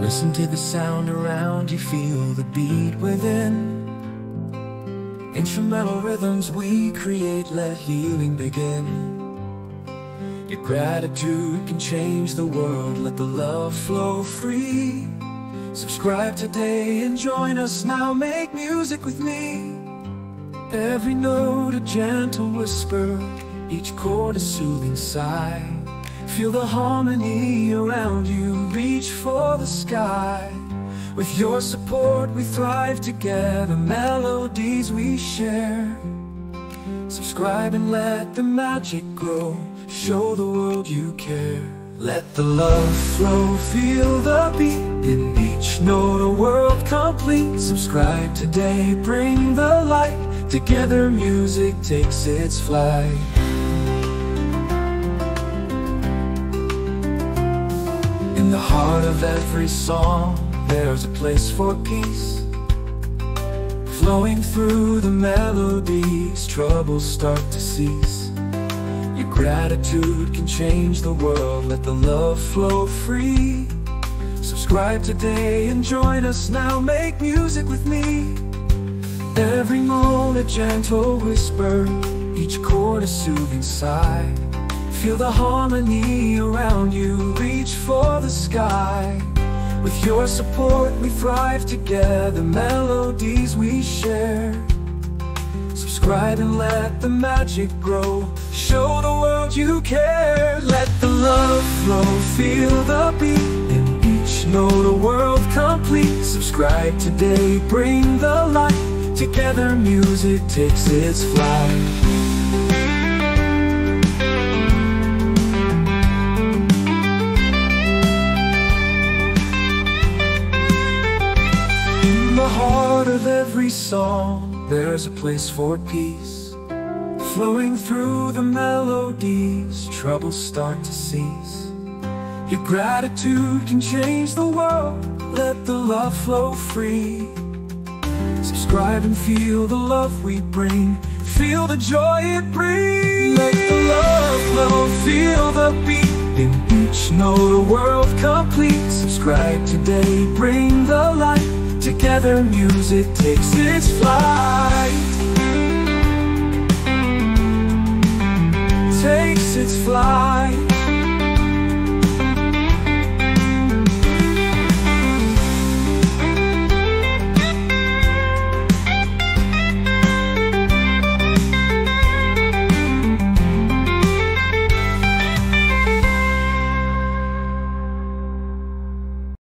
Listen to the sound around you, feel the beat within. Instrumental rhythms we create, let healing begin. Your gratitude can change the world, let the love flow free. Subscribe today and join us now, make music with me. Every note a gentle whisper, each chord a soothing sigh. Feel the harmony around you, reach for the sky. With your support we thrive together, melodies we share. Subscribe and let the magic grow, show the world you care. Let the love flow, feel the beat in each note, a world complete. Subscribe today, bring the light. Together music takes its flight. In the heart of every song, there's a place for peace. Flowing through the melodies, troubles start to cease. Your gratitude can change the world, let the love flow free. Subscribe today and join us now, make music with me. Every note a gentle whisper, each chord a soothing sigh. Feel the harmony around you, sky. With your support we thrive together, melodies we share. Subscribe and let the magic grow, show the world you care. Let the love flow, feel the beat in each note, a world complete. Subscribe today, bring the light. Together music takes its flight. In the heart of every song, there's a place for peace. Flowing through the melodies, troubles start to cease. Your gratitude can change the world, let the love flow free. Subscribe and feel the love we bring, feel the joy it brings. Let the love flow, feel the beat in each note, world complete. Subscribe today, bring the. Together music takes its flight. Takes its flight